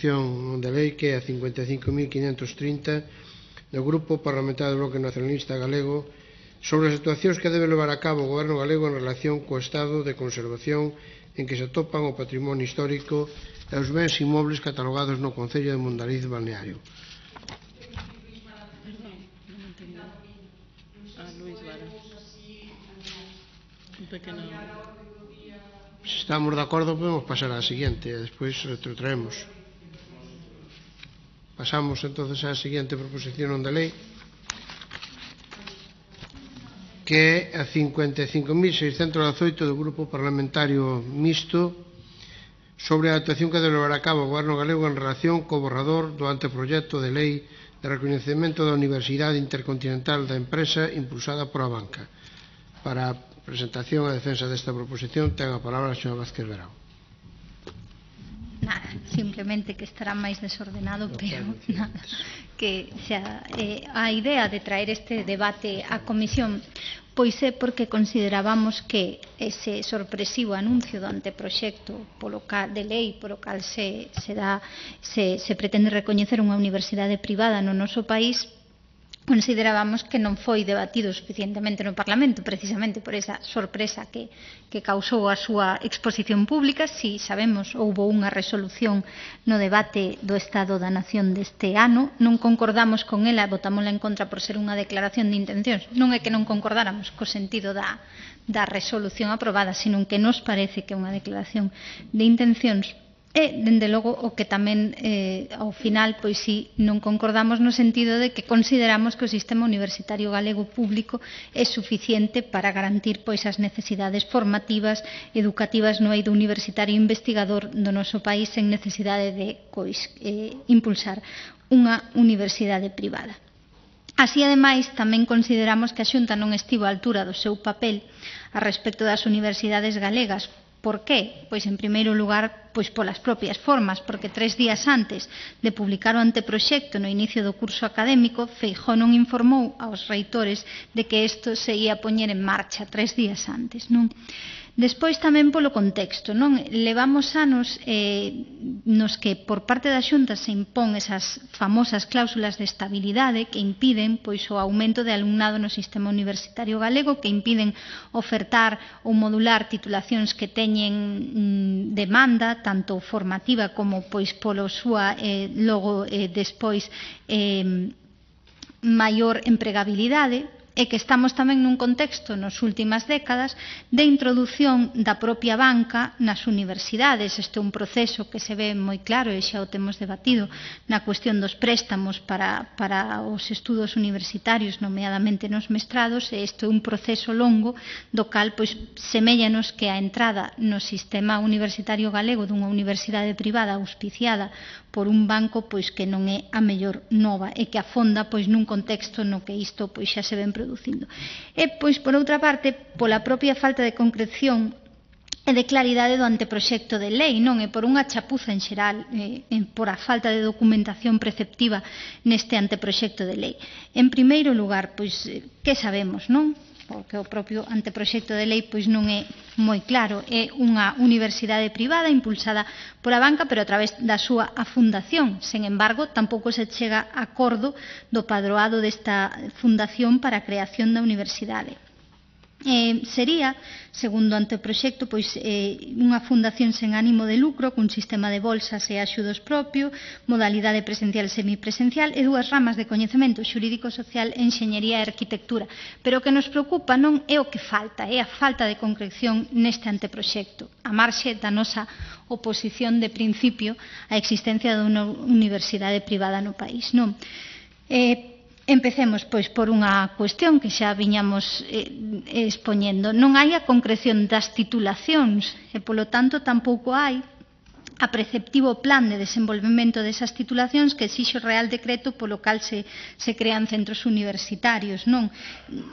de lei que é a 55.530 do Grupo Parlamentario do Bloque Nacionalista Galego sobre as actuacións que debe levar a cabo o Goberno galego en relación co estado de conservación en que se atopan o patrimonio histórico e os bens inmobles catalogados no Concello de Mondariz Balneario. Se estamos de acordo, podemos pasar á seguinte e despois retrotraemos. Pasamos entonces á seguinte proposición de lei que é a 55.618 do Grupo Parlamentario Mixto sobre a actuación que delevará a cabo o Goberno galego en relación co borrador do anteproyecto de lei de reconhecimento da Universidade Intercontinental da Empresa impulsada por a banca. Para a presentación e defensa desta proposición ten a palabra a señora Vázquez Verao. Nada, simplemente que estará máis desordenado, pero nada, que xa, eh, a idea de traer este debate á comisión pois é porque considerábamos que ese sorpresivo anuncio do anteproxecto polo cal, de lei polo cal se, se, dá, se, se pretende recoñecer unha universidade privada no noso país considerábamos que non foi debatido suficientemente no Parlamento, precisamente por esa sorpresa que, que causou a súa exposición pública. Si sabemos, houbo unha resolución no debate do Estado da Nación deste ano. Non concordamos con ela, votámola en contra por ser unha declaración de intencións. Non é que non concordáramos co sentido da, da resolución aprobada, sino que nos parece que é unha declaración de intencións E, dende logo, o que tamén eh, ao final, pois si non concordamos no sentido de que consideramos que o sistema universitario galego público é suficiente para garantir pois as necesidades formativas, educativas no eido universitario investigador do noso país sen necesidade de pois, eh, impulsar unha universidade privada. Así, ademais, tamén consideramos que a Xunta non estivo á altura do seu papel a respecto das universidades galegas Por qué? Pois, en primeiro lugar, pois polas propias formas, porque tres días antes de publicar o anteproxecto no inicio do curso académico, Feijó non informou aos reitores de que isto se ia poñer en marcha tres días antes. Non? Despois tamén polo contexto, non? Levamos anos eh, nos que por parte da Xunta se impón esas famosas cláusulas de estabilidade que impiden pois o aumento de alumnado no sistema universitario galego, que impiden ofertar ou modular titulacións que teñen mm, demanda tanto formativa como pois polo súa eh, logo eh, despois eh, maior empregabilidade e que estamos tamén nun contexto nas últimas décadas de introdución da propia banca nas universidades. Este é un proceso que se ve moi claro e xa o temos debatido na cuestión dos préstamos para, para os estudos universitarios, nomeadamente nos mestrados, e isto é un proceso longo do cal pois semellanos que a entrada no sistema universitario galego dunha universidade privada auspiciada por un banco pois que non é a mellor nova e que afonda pois nun contexto no que isto pois xa se ven producindo. E pois por outra parte, pola propia falta de concreción e de claridade do anteproxecto de lei, non é por unha chapuza en xeral, eh, por a falta de documentación preceptiva neste anteproxecto de lei. En primeiro lugar, pois eh, que sabemos, non? porque o propio anteproxecto de lei pois non é moi claro. É unha universidade privada impulsada pola banca, pero a través da súa fundación. Sen embargo, tampouco se chega a acordo do padroado desta fundación para a creación da universidade. Eh, sería, segundo o anteproxecto, pois eh, unha fundación sen ánimo de lucro, cun sistema de bolsas e axudos propio, modalidade presencial e semipresencial e dúas ramas de coñecemento xurídico social, enxeñería e arquitectura. Pero o que nos preocupa non é o que falta, é a falta de concreción neste anteproxecto, a marxe da nosa oposición de principio á existencia dunha universidade privada no país. Non? Eh, Empecemos, pois, por unha cuestión que xa viñamos eh, expoñendo. Non hai a concreción das titulacións e, polo tanto, tampouco hai a preceptivo plan de desenvolvemento desas titulacións que exixe o Real Decreto polo cal se, se crean centros universitarios. Non?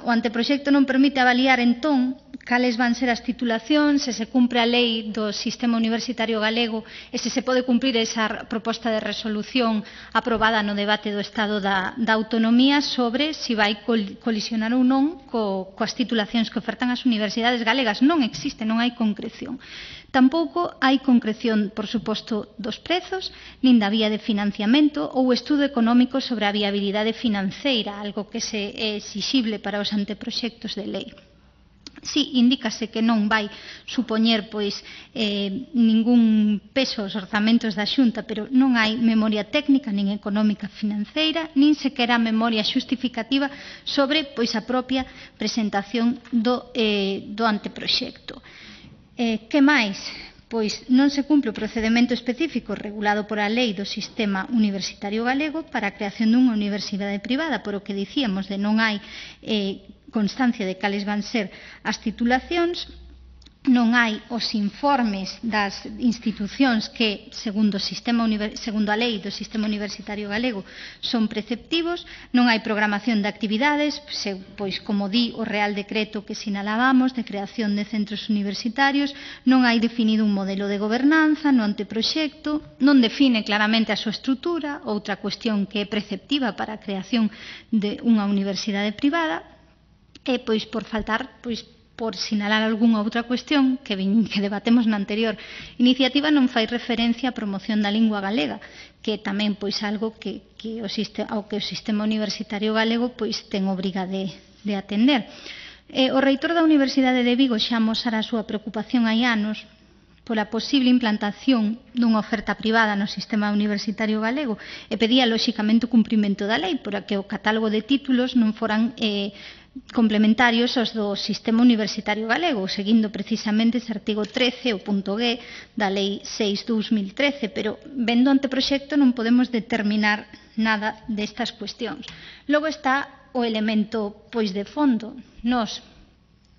O anteproxecto non permite avaliar entón cales van ser as titulacións, se se cumpre a lei do sistema universitario galego e se se pode cumprir esa proposta de resolución aprobada no debate do Estado da, da Autonomía sobre se si vai col, colisionar ou non co, coas titulacións que ofertan as universidades galegas. Non existe, non hai concreción. Tampouco hai concreción, por suposto, dos prezos, nin da vía de financiamento ou estudo económico sobre a viabilidade financeira, algo que se é exixible para os anteproxectos de lei. Si, indícase que non vai supoñer pois eh, ningún peso aos orzamentos da Xunta, pero non hai memoria técnica nin económica financeira, nin sequera memoria xustificativa sobre pois a propia presentación do, eh, do anteproxecto. Eh, que máis? Pois non se cumple o procedimento específico regulado por a Lei do Sistema Universitario Galego para a creación dunha universidade privada, por o que dicíamos de non hai eh, constancia de cales van ser as titulacións, non hai os informes das institucións que, segundo, o sistema, segundo a lei do sistema universitario galego, son preceptivos, non hai programación de actividades, pois como di o Real Decreto que sinalábamos de creación de centros universitarios, non hai definido un modelo de gobernanza no anteproxecto, non define claramente a súa estrutura, outra cuestión que é preceptiva para a creación de unha universidade privada, e pois por faltar pois por sinalar algunha outra cuestión que, vin, que debatemos na anterior iniciativa non fai referencia á promoción da lingua galega, que tamén pois algo que, que o sistema, ao que o sistema universitario galego pois ten obriga de, de atender. Eh, o reitor da Universidade de Vigo xa mosara a súa preocupación hai anos pola posible implantación dunha oferta privada no sistema universitario galego e pedía lóxicamente o cumprimento da lei para que o catálogo de títulos non foran eh, complementarios aos do sistema universitario galego, seguindo precisamente ese artigo 13, o punto G, da Lei 6-2013, pero vendo anteproxecto non podemos determinar nada destas cuestións. Logo está o elemento pois de fondo. Nos,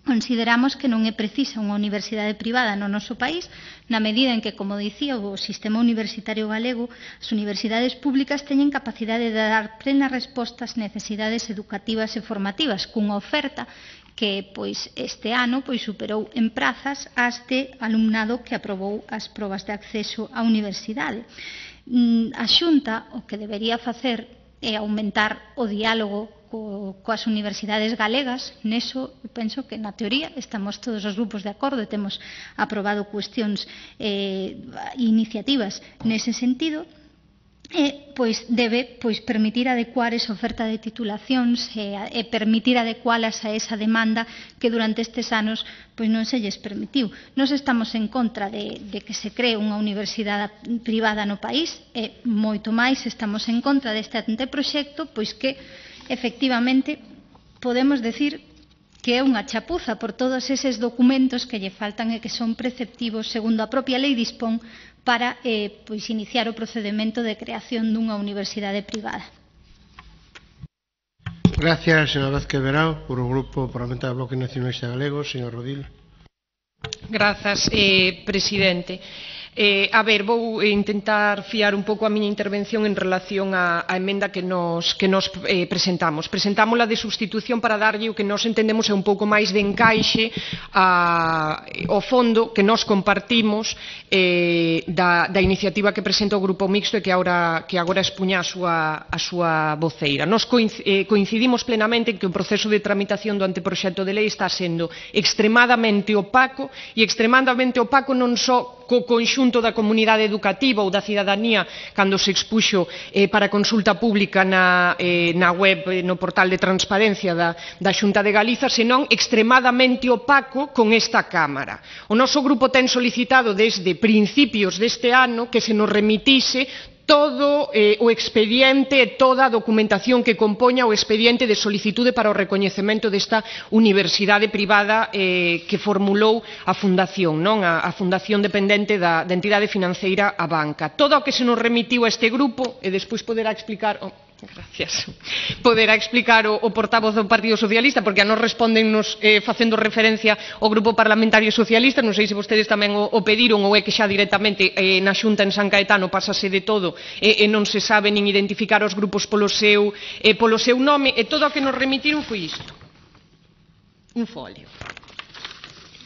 consideramos que non é precisa unha universidade privada no noso país na medida en que, como dicía o sistema universitario galego, as universidades públicas teñen capacidade de dar plenas respostas ás necesidades educativas e formativas cunha oferta que pois este ano pois superou en prazas as de alumnado que aprobou as probas de acceso á universidade. Mm, a Xunta o que debería facer e aumentar o diálogo co, coas universidades galegas, neso penso que na teoría estamos todos os grupos de acordo e temos aprobado cuestións e eh, iniciativas nese sentido, e pois debe pois permitir adecuar esa oferta de titulacións e, e permitir adecualas a esa demanda que durante estes anos pois non se lles permitiu. Nos estamos en contra de, de que se cree unha universidade privada no país e moito máis estamos en contra deste anteproxecto pois que efectivamente podemos decir que é unha chapuza por todos eses documentos que lle faltan e que son preceptivos segundo a propia lei dispón para eh, pois iniciar o procedimento de creación dunha universidade privada. Gracias, señora Vázquez Verao, por o Grupo Parlamentario do Bloque Nacionalista Galego. Señor Rodil. Grazas, eh, presidente. Eh, a ver, vou intentar fiar un pouco a miña intervención en relación á, á emenda que nos, que nos eh, presentamos. Presentámola de substitución para darlle o que nos entendemos é un pouco máis de encaixe a, eh, ao fondo que nos compartimos eh, da, da iniciativa que presenta o Grupo Mixto e que agora, que agora expuña a súa, a súa voceira. Nos eh, coincidimos plenamente en que o proceso de tramitación do anteproxecto de lei está sendo extremadamente opaco e extremadamente opaco non só co conxunto da comunidade educativa ou da cidadanía cando se expuxo eh, para consulta pública na, eh, na web, eh, no portal de transparencia da, da Xunta de Galiza, senón extremadamente opaco con esta Cámara. O noso grupo ten solicitado desde principios deste ano que se nos remitise todo eh, o expediente e toda a documentación que compoña o expediente de solicitude para o recoñecemento desta universidade privada eh, que formulou a Fundación, non a, a Fundación dependente da, da entidade financeira a banca. Todo o que se nos remitiu a este grupo, e despois poderá explicar... Oh, Gracias. Poderá explicar o, o portavoz do Partido Socialista, porque a nos respondennos eh, facendo referencia ao Grupo Parlamentario Socialista, non sei se vostedes tamén o, o pediron ou é que xa directamente eh, na Xunta en San Caetano pasase de todo eh, e non se sabe nin identificar os grupos polo seu, eh, polo seu nome, e todo o que nos remitiron foi isto. Un folio.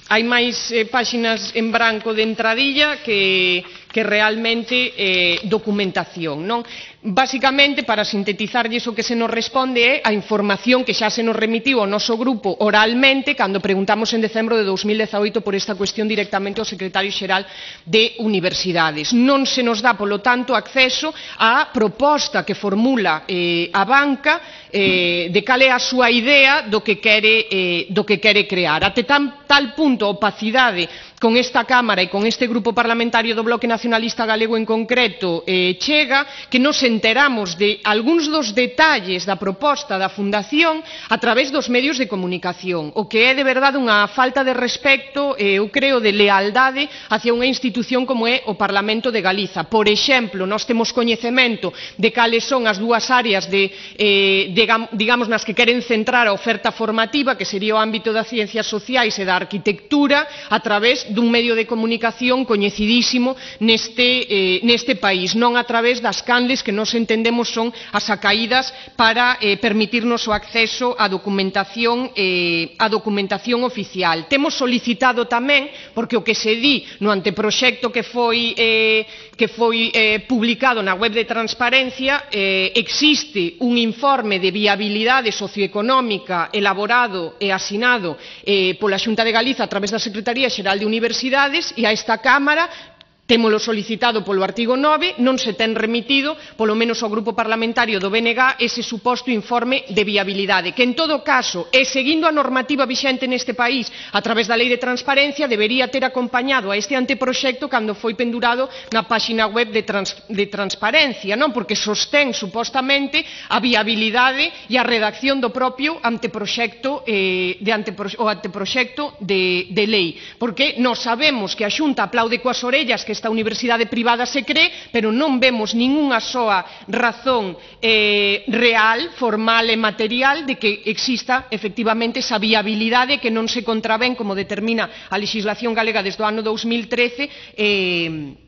Hai máis eh, páxinas en branco de entradilla que que realmente eh, documentación. Non? Básicamente, para sintetizarlles o que se nos responde é a información que xa se nos remitiu ao noso grupo oralmente cando preguntamos en decembro de 2018 por esta cuestión directamente ao secretario xeral de Universidades. Non se nos dá, polo tanto, acceso á proposta que formula eh, a banca eh, de cal é a súa idea do que quere, eh, do que quere crear. Até tan, tal punto a opacidade con esta Cámara e con este grupo parlamentario do Bloque Nacionalista Galego en concreto eh, chega que nos enteramos de algúns dos detalles da proposta da Fundación a través dos medios de comunicación, o que é de verdade unha falta de respecto, eh, eu creo, de lealdade hacia unha institución como é o Parlamento de Galiza. Por exemplo, nós temos coñecemento de cales son as dúas áreas de, eh, de, digamos nas que queren centrar a oferta formativa, que sería o ámbito das ciencias sociais e da arquitectura, a través dun medio de comunicación coñecidísimo neste, eh, neste país, non a través das canles que nos entendemos son as acaídas para eh, permitirnos o acceso á documentación, eh, á documentación oficial. Temos solicitado tamén, porque o que se di no anteproxecto que foi eh, que foi eh, publicado na web de transparencia, eh, existe un informe de viabilidade socioeconómica elaborado e asinado eh, pola Xunta de Galiza a través da Secretaría Xeral de Universidades e a esta Cámara Témolo solicitado polo artigo 9, non se ten remitido, polo menos ao Grupo Parlamentario do BNG, ese suposto informe de viabilidade, que en todo caso, e seguindo a normativa vixente neste país a través da Lei de Transparencia, debería ter acompañado a este anteproxecto cando foi pendurado na páxina web de, trans, de Transparencia, non? Porque sostén supostamente a viabilidade e a redacción do propio anteproxecto, eh, de antepro, o anteproxecto de, de lei, porque nós sabemos que a Xunta aplaude coas orellas que esta universidade privada se cree, pero non vemos ningunha soa razón eh, real, formal e material de que exista efectivamente esa viabilidade que non se contravén, como determina a legislación galega desde o ano 2013, eh,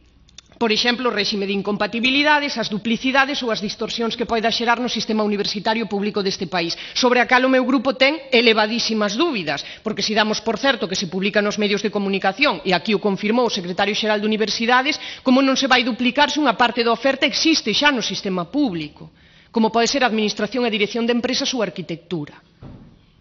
por exemplo, o réxime de incompatibilidades, as duplicidades ou as distorsións que poida xerar no sistema universitario público deste país, sobre a cal o meu grupo ten elevadísimas dúbidas, porque se damos por certo que se publica nos medios de comunicación, e aquí o confirmou o secretario xeral de Universidades, como non se vai duplicar se unha parte da oferta existe xa no sistema público, como pode ser a Administración e Dirección de Empresas ou Arquitectura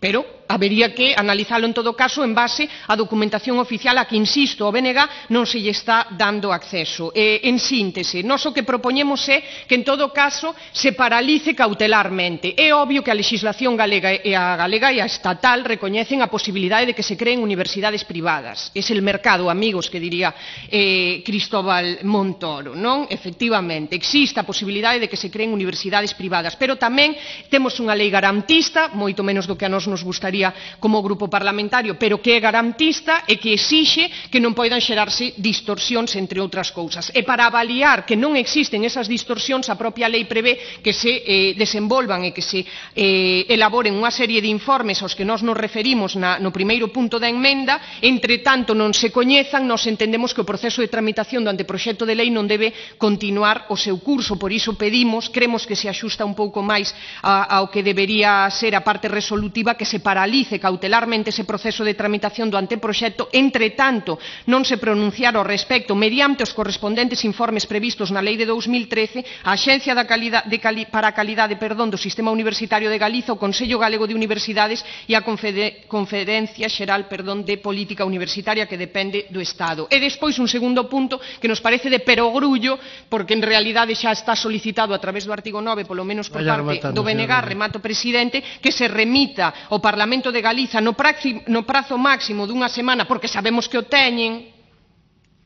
pero habería que analizalo en todo caso en base á documentación oficial a que, insisto, o BNG non se lle está dando acceso. Eh, en síntese, nós o que propoñemos é que en todo caso se paralice cautelarmente. É obvio que a legislación galega e a galega e a estatal recoñecen a posibilidade de que se creen universidades privadas. É el mercado, amigos, que diría eh, Cristóbal Montoro, non? Efectivamente, existe a posibilidade de que se creen universidades privadas, pero tamén temos unha lei garantista, moito menos do que a nos nos gustaría como grupo parlamentario, pero que é garantista e que exixe que non poidan xerarse distorsións, entre outras cousas. E para avaliar que non existen esas distorsións, a propia lei prevé que se eh, desenvolvan e que se eh, elaboren unha serie de informes aos que nós nos referimos na, no primeiro punto da enmenda, entre tanto non se coñezan, nós entendemos que o proceso de tramitación do anteproxecto de lei non debe continuar o seu curso, por iso pedimos, cremos que se axusta un pouco máis ao que debería ser a parte resolutiva que que se paralice cautelarmente ese proceso de tramitación do anteproxecto, entre tanto non se pronunciar ao respecto mediante os correspondentes informes previstos na Lei de 2013, a Axencia da calidad, de Cali, para a Calidade perdón, do Sistema Universitario de Galiza, o Consello Galego de Universidades e a Confede, Conferencia Xeral perdón, de Política Universitaria que depende do Estado. E despois un segundo punto que nos parece de perogrullo, porque en realidade xa está solicitado a través do artigo 9, polo menos por Vaya parte rematando, do BNG, remato presidente, que se remita o Parlamento de Galiza no, praxi, no prazo máximo dunha semana, porque sabemos que o teñen,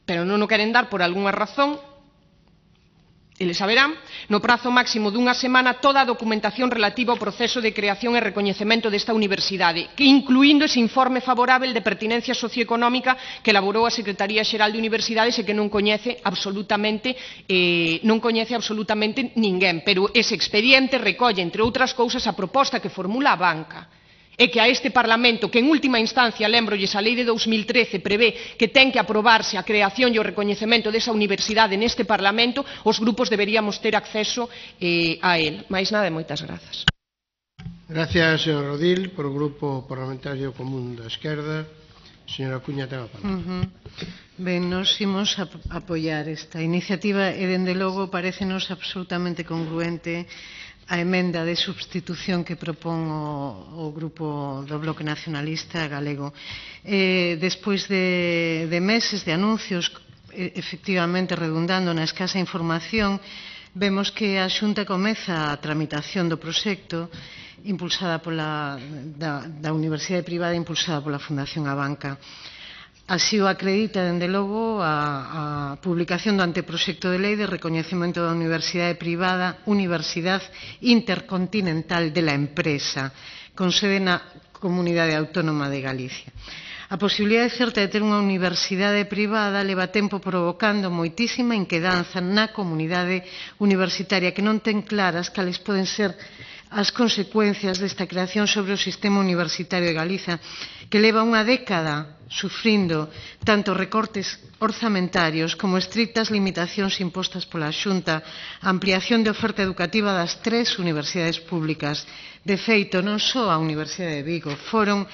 pero non o queren dar por algunha razón, eles saberán, no prazo máximo dunha semana toda a documentación relativa ao proceso de creación e recoñecemento desta universidade, que incluindo ese informe favorável de pertinencia socioeconómica que elaborou a Secretaría Xeral de Universidades e que non coñece absolutamente eh, non coñece absolutamente ninguén, pero ese expediente recolle, entre outras cousas, a proposta que formula a banca e que a este Parlamento, que en última instancia, lembrolles, a lei de 2013 prevé que ten que aprobarse a creación e o recoñecemento desa universidade neste Parlamento, os grupos deberíamos ter acceso eh, a él. Mais nada e moitas grazas. Gracias, señor Rodil. Por o Grupo Parlamentario Común da Esquerda, señora Cuña, ten a palabra. Uh -huh. Ben, nos imos a apoiar esta iniciativa e, dende logo, parecenos absolutamente congruente a emenda de substitución que propón o, o Grupo do Bloque Nacionalista Galego. Eh, despois de, de meses de anuncios, efectivamente redundando na escasa información, vemos que a Xunta comeza a tramitación do proxecto impulsada pola, da, da Universidade Privada impulsada pola Fundación Abanca. Banca Así o acredita, dende logo, a, a publicación do anteproxecto de lei de recoñecemento da universidade privada Universidade Intercontinental de la Empresa, con sede na Comunidade Autónoma de Galicia. A posibilidade certa de ter unha universidade privada leva tempo provocando moitísima inquedanza na comunidade universitaria que non ten claras cales poden ser as consecuencias desta creación sobre o sistema universitario de Galiza, que leva unha década sufrindo tanto recortes orzamentarios como estrictas limitacións impostas pola Xunta, ampliación de oferta educativa das tres universidades públicas. De feito, non só a Universidade de Vigo, foron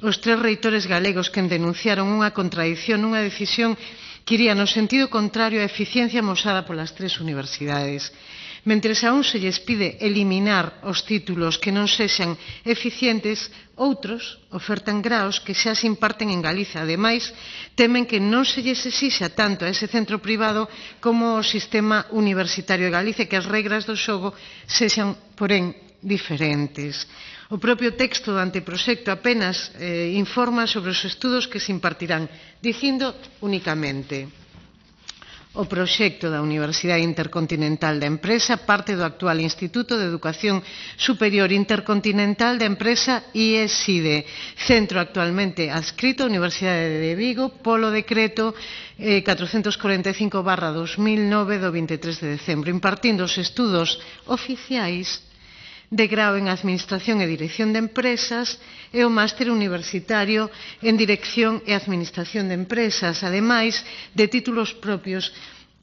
os tres reitores galegos que denunciaron unha contradición, unha decisión que iría no sentido contrario á eficiencia mosada polas tres universidades. Mentres a un se lles pide eliminar os títulos que non sexan eficientes, outros ofertan graos que xa se imparten en Galiza. Ademais, temen que non se lles exixa tanto a ese centro privado como ao sistema universitario de Galicia, que as regras do xogo sexan, porén, diferentes. O propio texto do anteproxecto apenas eh, informa sobre os estudos que se impartirán, dicindo únicamente O proxecto da Universidade Intercontinental da Empresa parte do actual Instituto de Educación Superior Intercontinental da Empresa IESIDE, centro actualmente adscrito á Universidade de Vigo polo decreto eh, 445 barra 2009 do 23 de decembro, impartindo os estudos oficiais de grao en Administración e Dirección de Empresas e o máster universitario en Dirección e Administración de Empresas, ademais de títulos propios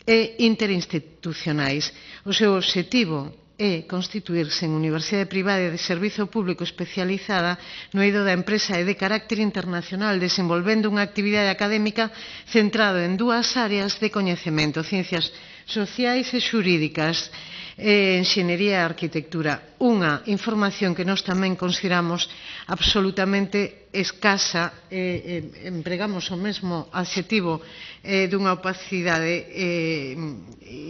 e interinstitucionais. O seu obxectivo é constituirse en universidade privada de servizo público especializada no eido da empresa e de carácter internacional, desenvolvendo unha actividade académica centrada en dúas áreas de coñecemento, ciencias sociais e xurídicas, eh, enxeñería e arquitectura. Unha información que nós tamén consideramos absolutamente escasa, eh, eh, empregamos o mesmo adxetivo eh, dunha opacidade eh,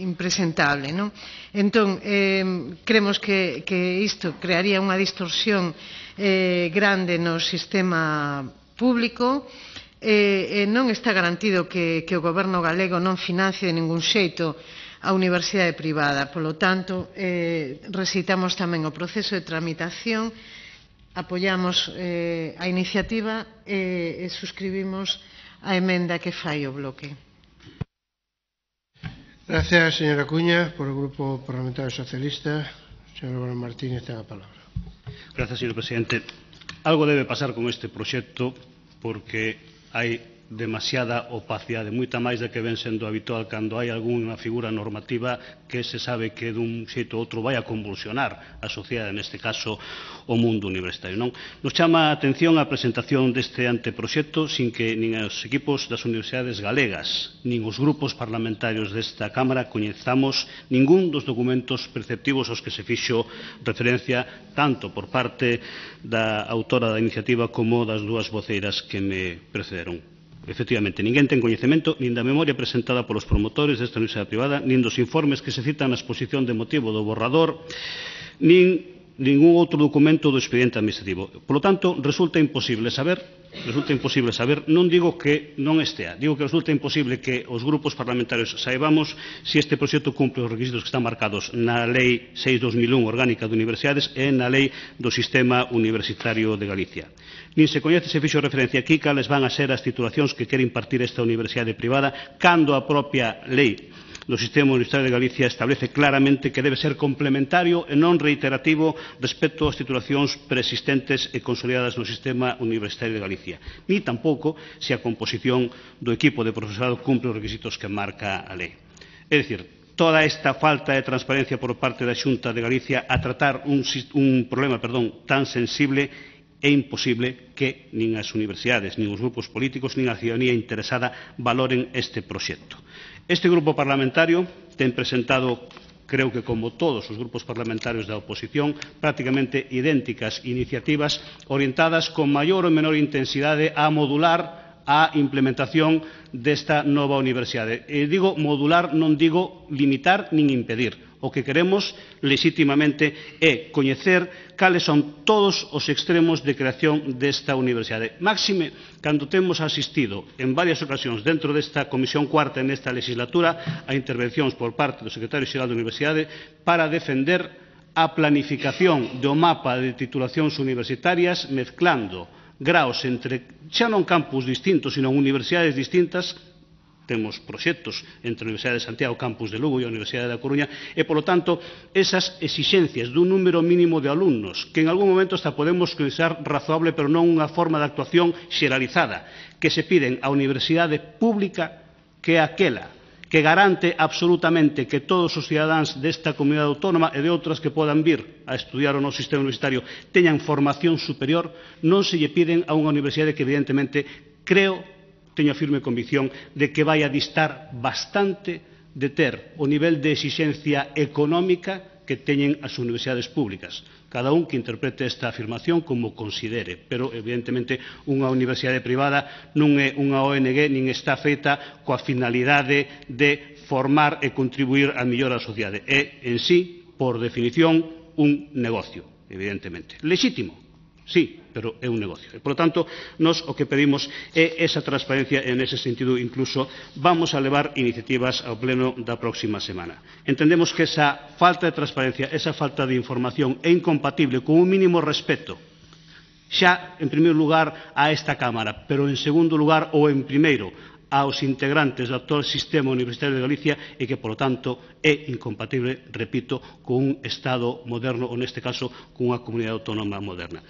impresentable. Non? Entón, eh, cremos que, que isto crearía unha distorsión eh, grande no sistema público, eh, eh, non está garantido que, que o goberno galego non financie de ningún xeito a universidade privada. Polo tanto, eh, recitamos tamén o proceso de tramitación, apoiamos eh, a iniciativa e, e suscribimos a emenda que fai o bloque. Gracias, señora Cuña. Por o Grupo Parlamentario Socialista, señor Álvaro Martínez, ten a palabra. Gracias, señor presidente. Algo debe pasar con este proxecto porque hai demasiada opacidade, moita máis da que ven sendo habitual cando hai algunha figura normativa que se sabe que dun xeito ou outro vai a convulsionar a sociedade, neste caso o mundo universitario. Non? Nos chama a atención a presentación deste anteproxecto sin que nin os equipos das universidades galegas, nin os grupos parlamentarios desta Cámara coñezamos ningún dos documentos perceptivos aos que se fixo referencia tanto por parte da autora da iniciativa como das dúas voceiras que me precederon. Efectivamente, ninguén ten coñecemento nin da memoria presentada polos promotores desta universidade privada, nin dos informes que se citan na exposición de motivo do borrador, nin ningún outro documento do expediente administrativo. Por lo tanto, resulta imposible saber, resulta imposible saber, non digo que non estea, digo que resulta imposible que os grupos parlamentarios saibamos se si este proxecto cumple os requisitos que están marcados na Lei 6-2001 Orgánica de Universidades e na Lei do Sistema Universitario de Galicia. Nin se coñece se fixo referencia aquí cales van a ser as titulacións que quere impartir esta universidade privada cando a propia lei do Sistema Universitario de Galicia establece claramente que debe ser complementario e non reiterativo respecto ás titulacións preexistentes e consolidadas no Sistema Universitario de Galicia, ni tampouco se a composición do equipo de profesorado cumpre os requisitos que marca a lei. É dicir, toda esta falta de transparencia por parte da Xunta de Galicia a tratar un, un problema perdón, tan sensible é imposible que nin as universidades, nin os grupos políticos, nin a ciudadanía interesada valoren este proxecto. Este grupo parlamentario ten presentado, creo que como todos os grupos parlamentarios da oposición, prácticamente idénticas iniciativas orientadas con maior ou menor intensidade a modular a implementación desta nova universidade. E digo modular, non digo limitar nin impedir O que queremos, lexítimamente, é coñecer cales son todos os extremos de creación desta universidade. Máxime, cando temos asistido en varias ocasións dentro desta Comisión Cuarta nesta legislatura a intervencións por parte do Secretario Xeral da Universidade para defender a planificación do mapa de titulacións universitarias mezclando graos entre xa non campus distintos, sino universidades distintas temos proxectos entre a Universidade de Santiago, Campus de Lugo e a Universidade da Coruña, e, polo tanto, esas exixencias dun número mínimo de alumnos, que en algún momento hasta podemos considerar razoable, pero non unha forma de actuación xeralizada, que se piden á Universidade Pública que aquela que garante absolutamente que todos os cidadáns desta comunidade autónoma e de outras que podan vir a estudiar o noso sistema universitario teñan formación superior, non se lle piden a unha universidade que evidentemente creo teño a firme convicción de que vai a distar bastante de ter o nivel de exixencia económica que teñen as universidades públicas. Cada un que interprete esta afirmación como considere, pero evidentemente unha universidade privada non é unha ONG nin está feita coa finalidade de formar e contribuir a mellor a sociedade. É, en sí, por definición, un negocio, evidentemente. Lexítimo, sí, pero é un negocio. E, por lo tanto, nos o que pedimos é esa transparencia en ese sentido incluso vamos a levar iniciativas ao pleno da próxima semana. Entendemos que esa falta de transparencia, esa falta de información é incompatible con un mínimo respeto xa, en primeiro lugar, a esta Cámara, pero en segundo lugar ou en primeiro aos integrantes do actual sistema universitario de Galicia e que, polo tanto, é incompatible, repito, con un Estado moderno, ou neste caso, con unha comunidade autónoma moderna.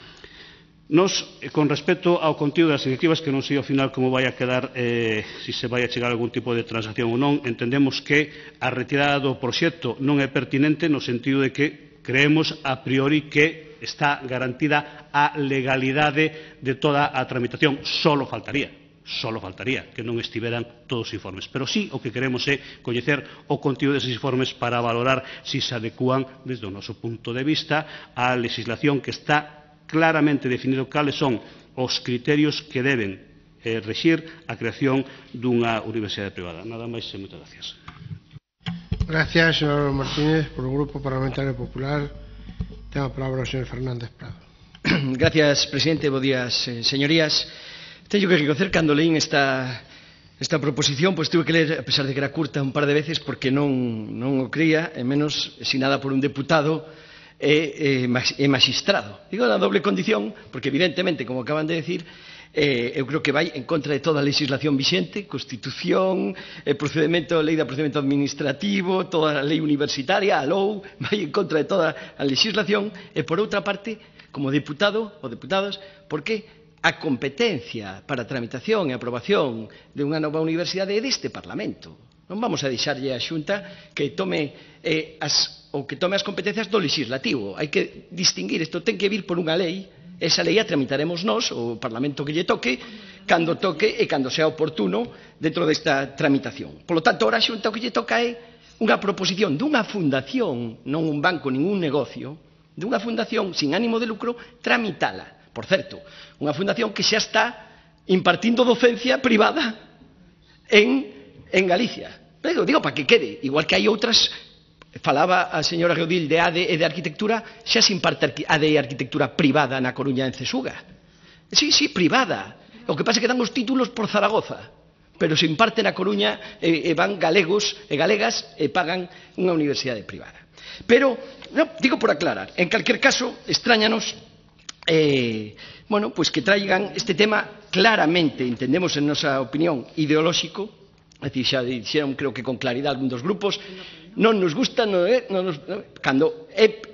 Nos, eh, con respecto ao contido das directivas, que non sei ao final como vai a quedar, eh, se si se vai a chegar a algún tipo de transacción ou non, entendemos que a retirada do proxecto non é pertinente no sentido de que creemos a priori que está garantida a legalidade de toda a tramitación. Solo faltaría solo faltaría que non estiveran todos os informes. Pero sí, o que queremos é coñecer o contido deses informes para valorar se si se adecúan, desde o noso punto de vista, á legislación que está claramente definido cales son os criterios que deben eh, rexir a creación dunha universidade privada. Nada máis e moitas gracias. Gracias, señor Martínez. Por o Grupo Parlamentario Popular, ten a palabra o señor Fernández Prado. Gracias, presidente. Bo días, eh, señorías. Teño que reconocer cando leín esta, esta proposición, pois tuve que ler, a pesar de que era curta, un par de veces porque non, non o cría, e menos sinada por un deputado e, e, e magistrado. Digo na doble condición, porque evidentemente, como acaban de decir, eh, eu creo que vai en contra de toda a legislación vixente, Constitución, eh, procedimento, lei de procedimento administrativo, toda a lei universitaria, a LOU, vai en contra de toda a legislación, e por outra parte, como deputado ou deputadas, porque a competencia para a tramitación e aprobación de unha nova universidade é deste Parlamento. Non vamos a deixarlle a Xunta que tome eh, as ou que tome as competencias do legislativo. Hai que distinguir, isto ten que vir por unha lei, esa lei a tramitaremos nós, o Parlamento que lle toque, cando toque e cando sea oportuno dentro desta tramitación. Por lo tanto, ora xunta o que lle toca é unha proposición dunha fundación, non un banco, ningún negocio, dunha fundación sin ánimo de lucro, tramitala. Por certo, unha fundación que xa está impartindo docencia privada en, en Galicia. Pero digo, para que quede, igual que hai outras Falaba a señora Geodil de ADE e de arquitectura, xa se imparte ADE e arquitectura privada na Coruña en Cesuga. Sí, sí, privada. O que pasa é que dan os títulos por Zaragoza pero se imparte na Coruña e, e van galegos e galegas e pagan unha universidade privada. Pero, no, digo por aclarar, en calquer caso, extrañanos eh, bueno, pues que traigan este tema claramente, entendemos en nosa opinión, ideolóxico, é dicir, xa dixeron creo que con claridade algún dos grupos, non nos gusta, non, é, non nos, non, cando é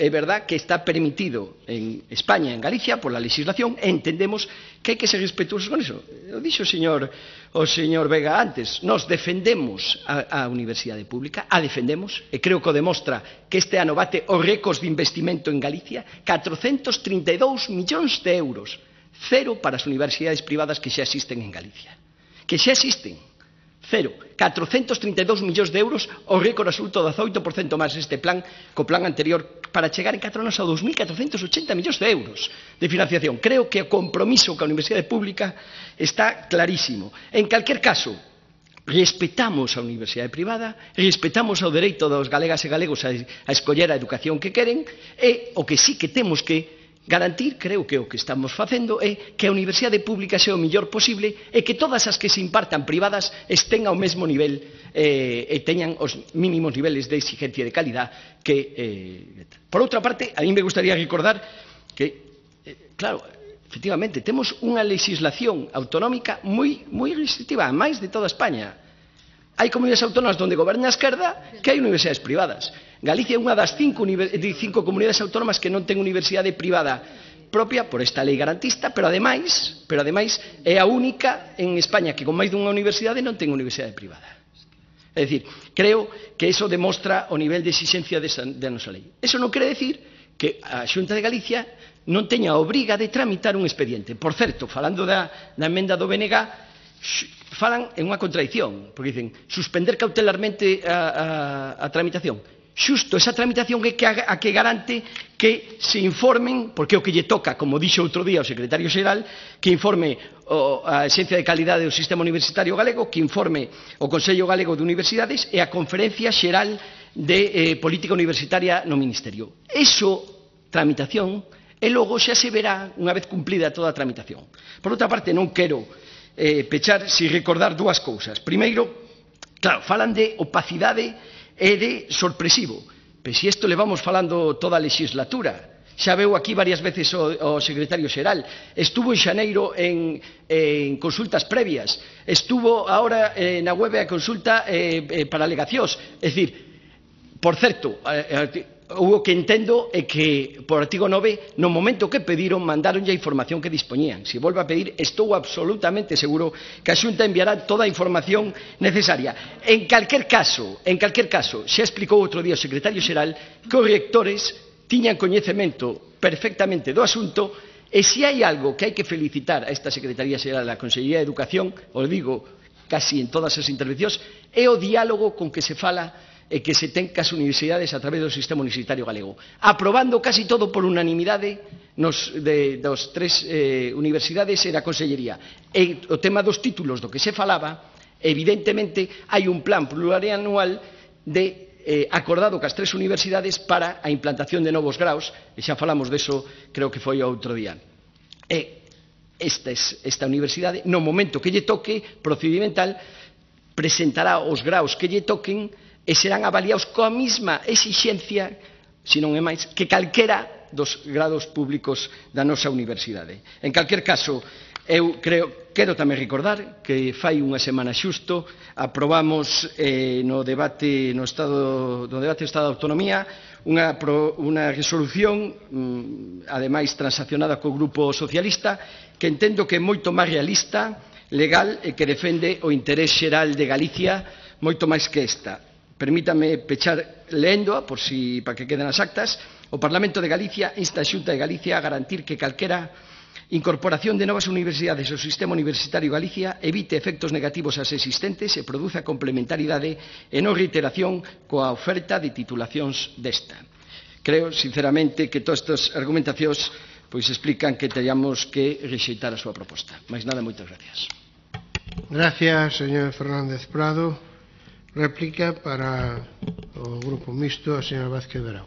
é verdad que está permitido en España, en Galicia, pola legislación, e entendemos que hai que ser respetuosos con eso. O dixo o señor, o señor Vega antes, nos defendemos a, a universidade pública, a defendemos, e creo que o demostra que este ano bate os récords de investimento en Galicia, 432 millóns de euros, cero para as universidades privadas que xa existen en Galicia, que xa existen. Cero, 432 millóns de euros, o récord absoluto 18% máis este plan co plan anterior para chegar en 4 anos a 2.480 millóns de euros de financiación. Creo que o compromiso ca Universidade Pública está clarísimo. En calquer caso, respetamos a universidade privada, respetamos o dereito dos galegas e galegos a, a escoller a educación que queren e o que sí que temos que Garantir, creo que o que estamos facendo é que a universidade pública sea o mellor posible e que todas as que se impartan privadas estén ao mesmo nivel eh, e teñan os mínimos niveles de exigencia de calidad que... Eh, por outra parte, a mí me gustaría recordar que, eh, claro, efectivamente, temos unha legislación autonómica moi, moi restrictiva, máis de toda España hai comunidades autónomas onde goberna a esquerda que hai universidades privadas. Galicia é unha das cinco, cinco comunidades autónomas que non ten universidade privada propia por esta lei garantista, pero ademais, pero ademais é a única en España que con máis dunha universidade non ten universidade privada. É dicir, creo que eso demostra o nivel de exixencia desa, da nosa lei. Eso non quere decir que a Xunta de Galicia non teña a obriga de tramitar un expediente. Por certo, falando da, da emenda do BNG, falan en unha contradición, porque dicen suspender cautelarmente a, a, a tramitación. Xusto, esa tramitación é que a, a que garante que se informen, porque o que lle toca, como dixo outro día o secretario xeral, que informe o, a esencia de Calidade do Sistema Universitario Galego, que informe o Consello Galego de Universidades e a Conferencia Xeral de eh, Política Universitaria no Ministerio. Eso, tramitación, e logo xa se verá unha vez cumplida toda a tramitación. Por outra parte, non quero eh, pechar si recordar dúas cousas. Primeiro, claro, falan de opacidade e de sorpresivo. Pero si isto levamos falando toda a legislatura, xa veu aquí varias veces o, o secretario xeral, estuvo en Xaneiro en, en consultas previas, estuvo ahora eh, na web a consulta eh, eh, para alegacións, é dicir, por certo, eh, eh o que entendo é que, por artigo 9, no momento que pediron, mandaron a información que dispoñían. Se volve a pedir, estou absolutamente seguro que a Xunta enviará toda a información necesaria. En calquer caso, en calquer caso, xa explicou outro día o secretario xeral que os rectores tiñan coñecemento perfectamente do asunto e se hai algo que hai que felicitar a esta Secretaría Xeral da Consellería de Educación, os digo casi en todas as intervencións, é o diálogo con que se fala e que se ten cas universidades a través do sistema universitario galego, aprobando casi todo por unanimidade nos, de, dos tres eh, universidades e da Consellería. E o tema dos títulos do que se falaba, evidentemente, hai un plan plurianual de eh, acordado cas tres universidades para a implantación de novos graus, e xa falamos deso, creo que foi outro día. E esta, es, esta universidade, no momento que lle toque, procedimental, presentará os graus que lle toquen e serán avaliados coa mesma exixencia, se non é máis, que calquera dos grados públicos da nosa universidade. En calquer caso, eu creo, quero tamén recordar que fai unha semana xusto aprobamos eh, no debate no estado no debate do estado de autonomía unha pro, unha resolución mm, ademais transaccionada co grupo socialista que entendo que é moito máis realista, legal e que defende o interés xeral de Galicia moito máis que esta. Permítame pechar léndoa, por si, para que queden as actas. O Parlamento de Galicia insta a Xunta de Galicia a garantir que calquera incorporación de novas universidades ao sistema universitario Galicia evite efectos negativos ás existentes e produza complementariedade e non reiteración coa oferta de titulacións desta. Creo, sinceramente, que todas estas argumentacións pois explican que teríamos que rexeitar a súa proposta. Mais nada, moitas gracias. Gracias, señor Fernández Prado. Réplica para o Grupo Mixto, a señora Vázquez Verao.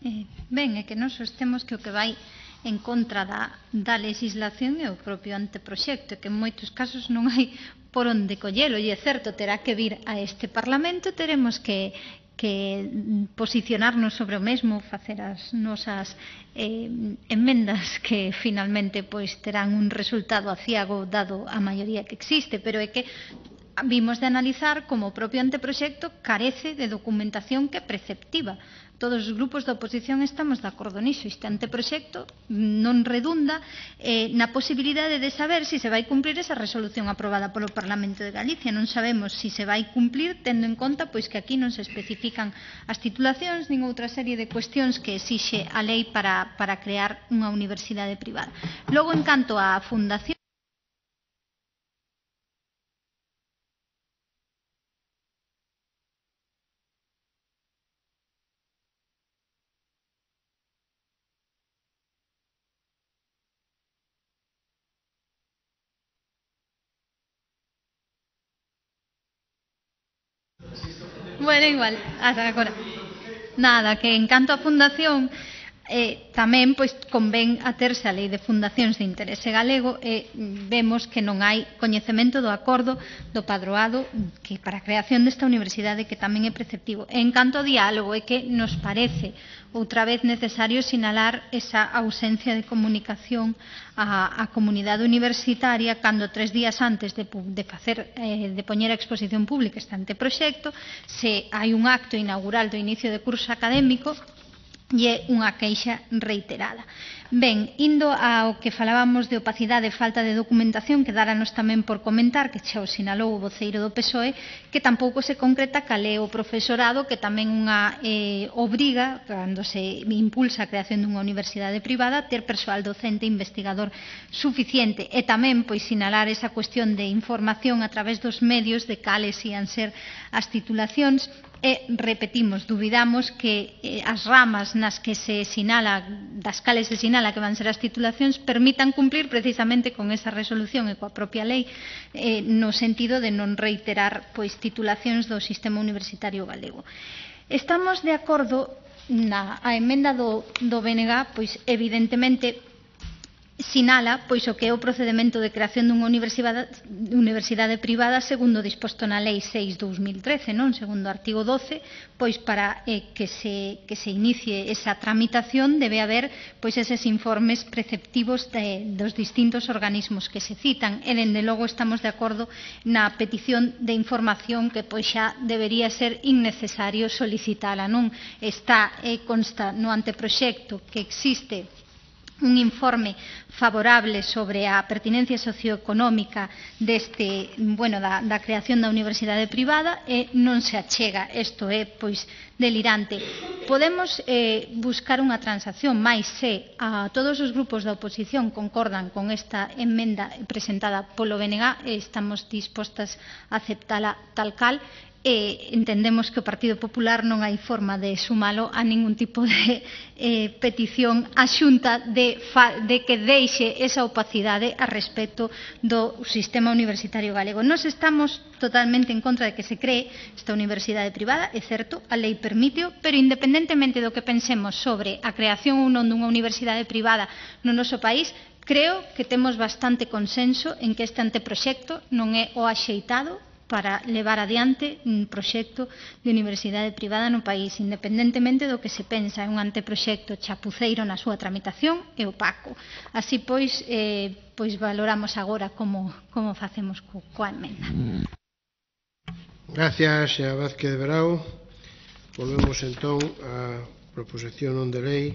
Eh, ben, é que nos sostemos que o que vai en contra da, da legislación é o propio anteproxecto, que en moitos casos non hai por onde collelo, e é certo, terá que vir a este Parlamento, teremos que, que posicionarnos sobre o mesmo, facer as nosas eh, enmendas que finalmente pois terán un resultado aciago dado a maioría que existe, pero é que vimos de analizar como o propio anteproxecto carece de documentación que preceptiva. Todos os grupos da oposición estamos de acordo niso. Este anteproxecto non redunda eh, na posibilidade de saber se si se vai cumprir esa resolución aprobada polo Parlamento de Galicia. Non sabemos se si se vai cumplir tendo en conta pois que aquí non se especifican as titulacións nin outra serie de cuestións que exixe a lei para, para crear unha universidade privada. Logo, en canto á fundación, Bueno, igual, ata agora. Nada, que en canto a fundación E tamén pois convén aterse a Lei de Fundacións de Interese Galego e vemos que non hai coñecemento do acordo do padroado que para a creación desta universidade que tamén é preceptivo. E en canto ao diálogo é que nos parece outra vez necesario sinalar esa ausencia de comunicación á, á comunidade universitaria cando tres días antes de, de, facer, eh, de poñer a exposición pública este anteproxecto se hai un acto inaugural do inicio de curso académico lle unha queixa reiterada. Ben, indo ao que falábamos de opacidade e falta de documentación, que darános tamén por comentar, que xa o sinalou o voceiro do PSOE, que tampouco se concreta calé o profesorado, que tamén unha eh, obriga, cando se impulsa a creación dunha universidade privada, ter persoal docente e investigador suficiente. E tamén, pois, sinalar esa cuestión de información a través dos medios de cales ian ser as titulacións, e repetimos, duvidamos que eh, as ramas nas que se sinala, das cales se sinala que van ser as titulacións, permitan cumplir precisamente con esa resolución e coa propia lei eh, no sentido de non reiterar pois titulacións do sistema universitario galego. Estamos de acordo na a emenda do, do BNG, pois evidentemente sinala pois o que é o procedimento de creación dunha universidade, universidade privada segundo disposto na Lei 6-2013, non? Segundo o artigo 12, pois para eh, que, se, que se inicie esa tramitación debe haber pois eses informes preceptivos de, dos distintos organismos que se citan e dende logo estamos de acordo na petición de información que pois xa debería ser innecesario solicitala, non? Está eh, consta no anteproxecto que existe un informe favorable sobre a pertinencia socioeconómica deste, bueno, da, da creación da universidade privada e non se achega, isto é pois delirante. Podemos eh, buscar unha transacción máis se a todos os grupos da oposición concordan con esta enmenda presentada polo BNG, estamos dispostas a aceptala tal cal eh, entendemos que o Partido Popular non hai forma de sumalo a ningún tipo de eh, petición a xunta de, fa, de que deixe esa opacidade a respecto do sistema universitario galego. Nos estamos totalmente en contra de que se cree esta universidade privada, é certo, a lei permite, pero independentemente do que pensemos sobre a creación ou non dunha universidade privada no noso país, creo que temos bastante consenso en que este anteproxecto non é o axeitado para levar adiante un proxecto de universidade privada no país, independentemente do que se pensa, é un anteproxecto chapuceiro na súa tramitación e opaco. Así pois, eh, pois valoramos agora como, como facemos co, coa enmenda. Gracias, a Vázquez de Verao. Volvemos entón á proposición non de lei